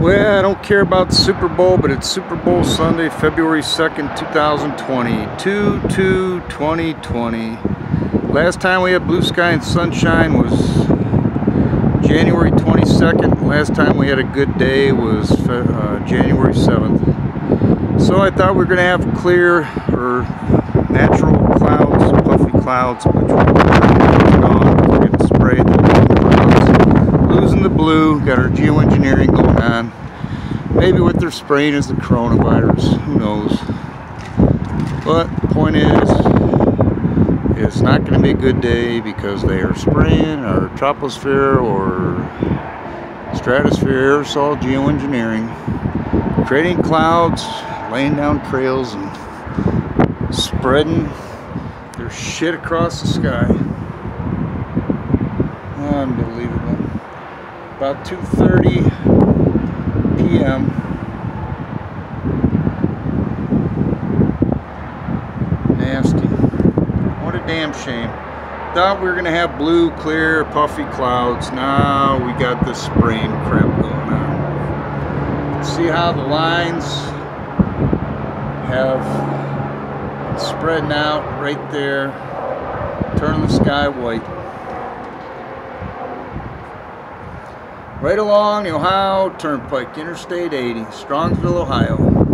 Well, I don't care about the Super Bowl, but it's Super Bowl Sunday, February 2nd, 2020. 2-2-2020. Last time we had blue sky and sunshine was January 22nd. Last time we had a good day was uh, January 7th. So I thought we were going to have clear or natural clouds, puffy clouds, which we're gone. We're getting sprayed got our geoengineering going on. Maybe what they're spraying is the coronavirus, who knows. But the point is, it's not going to be a good day because they are spraying our troposphere or stratosphere aerosol geoengineering, creating clouds, laying down trails and spreading their shit across the sky. Unbelievable about 2.30 p.m. Nasty. What a damn shame. Thought we were going to have blue, clear, puffy clouds. Now we got this spraying crap going on. See how the lines have spreading out right there, turning the sky white. Right along the Ohio Turnpike, Interstate 80, Strongsville, Ohio.